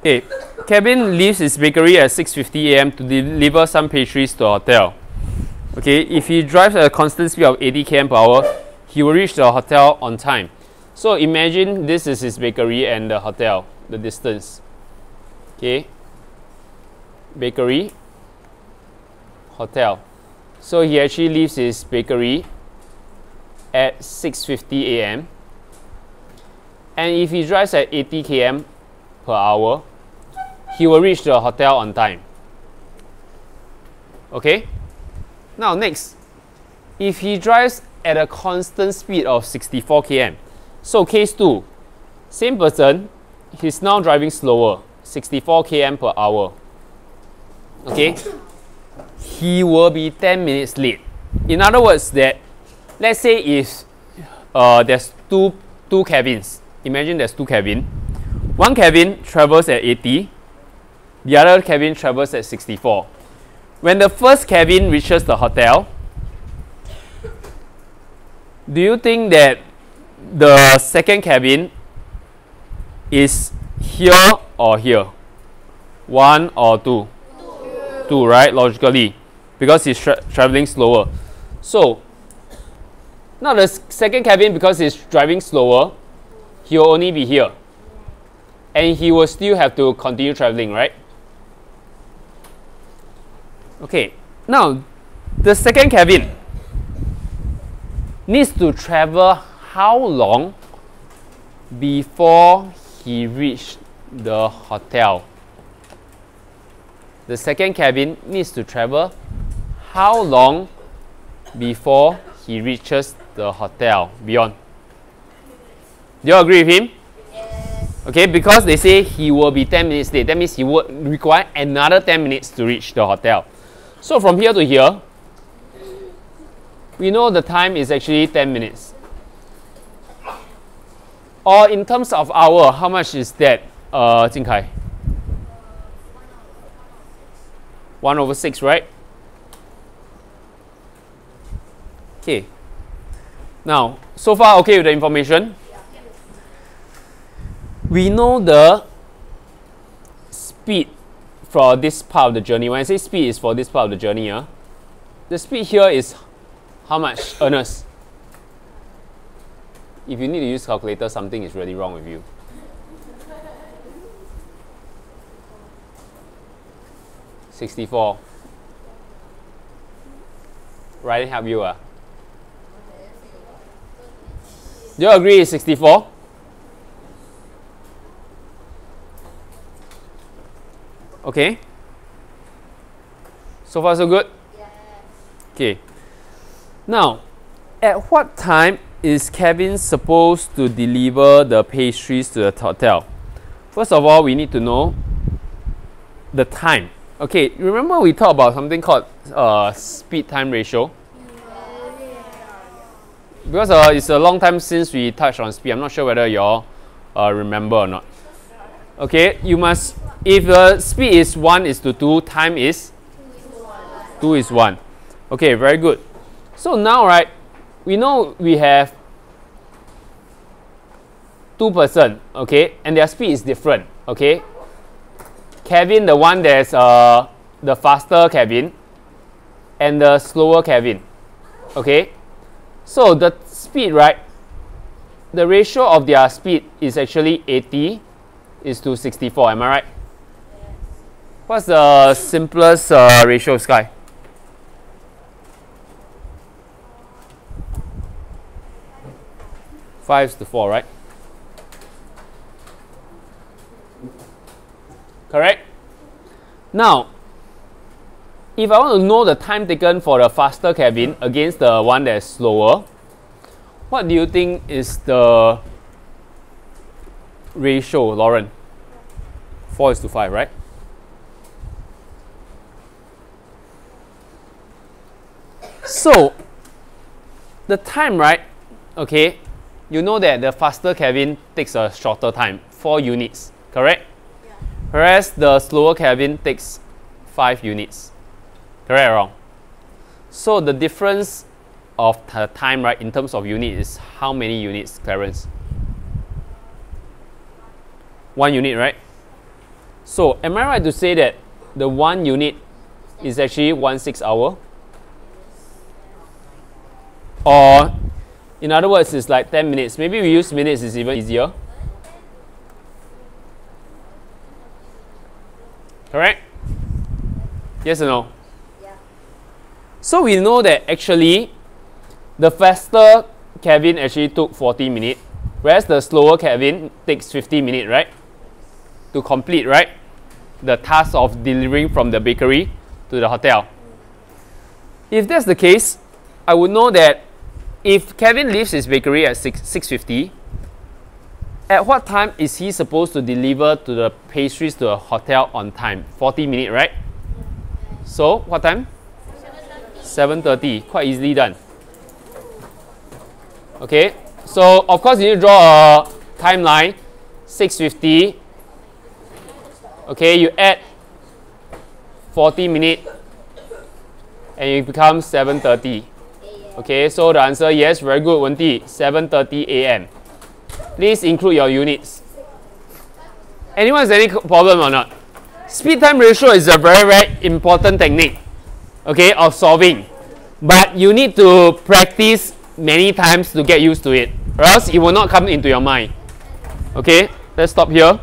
Okay, Kevin leaves his bakery at 6.50 a.m. to deliver some pastries to the hotel. Okay, if he drives at a constant speed of 80 km per hour, he will reach the hotel on time. So imagine this is his bakery and the hotel, the distance. Okay, bakery, hotel. So he actually leaves his bakery at 6.50 a.m. And if he drives at 80 km per hour, he will reach the hotel on time. Okay? Now next, if he drives at a constant speed of 64 km, so case 2, same person, he's now driving slower, 64 km per hour. Okay? He will be 10 minutes late. In other words, that let's say if uh, there's two two Kevins, imagine there's two Kevin. One Kevin travels at 80, the other Kevin travels at 64. When the first Kevin reaches the hotel, do you think that the second Kevin is here or here? One or two? Two, right? Logically, because he's tra traveling slower. So, now the second Kevin, because he's driving slower, he will only be here. And he will still have to continue traveling, right? Okay, now the second Kevin needs to travel how long before he reach the hotel? The second Kevin needs to travel how long before he reaches the hotel beyond? Do you agree with him? Yes. Okay, because they say he will be 10 minutes late. That means he would require another 10 minutes to reach the hotel. So from here to here, we know the time is actually 10 minutes. Or in terms of hour, how much is that, uh, Jing Kai? 1 over 6, right? Okay. Now, so far okay with the information? We know the speed for this part of the journey. When I say speed is for this part of the journey, uh, the speed here is how much, Ernest? If you need to use calculator, something is really wrong with you. Sixty-four. Right, help you, uh. Do you agree sixty-four? Okay. So far so good? Yes. Okay. Now, at what time is Kevin supposed to deliver the pastries to the hotel? First of all, we need to know the time. Okay, remember we talked about something called uh, speed time ratio? Because uh, it's a long time since we touched on speed. I'm not sure whether you all uh, remember or not. Okay, you must, if the speed is 1 is to 2, time is 2 is 1. Okay, very good. So now, right, we know we have two person, okay, and their speed is different, okay. Kevin, the one that's uh, the faster Kevin, and the slower Kevin, okay. So the speed, right, the ratio of their speed is actually 80 is to 64, am I right? What's the simplest uh, ratio, Sky? 5 to 4, right? Correct? Now, if I want to know the time taken for the faster Kevin against the one that's slower, what do you think is the ratio, Lauren? 4 is to 5, right? So, the time, right? Okay, you know that the faster Kevin takes a shorter time, 4 units, correct? Yeah. Whereas the slower Kevin takes 5 units. Correct or wrong? So the difference of the time, right, in terms of unit is how many units, Clarence? One unit, right? So am I right to say that the one unit is actually one six hour? Or in other words, it's like 10 minutes. Maybe we use minutes is even easier. Correct? Yes or no? Yeah. So we know that actually the faster Kevin actually took 40 minutes, whereas the slower Kevin takes 50 minutes, right? To complete, right? The task of delivering from the bakery to the hotel. If that's the case, I would know that if Kevin leaves his bakery at 6, 6.50, at what time is he supposed to deliver to the pastries to a hotel on time? 40 minutes, right? So, what time? 7.30. Quite easily done. Okay, so of course you need to draw a timeline. 6.50. Okay, you add 40 minutes and it becomes 7.30. Okay, so the answer, yes, very good, Wendy. 7.30 a.m. Please include your units. Anyone has any problem or not? Speed time ratio is a very, very important technique, okay, of solving. But you need to practice many times to get used to it, or else it will not come into your mind. Okay, let's stop here.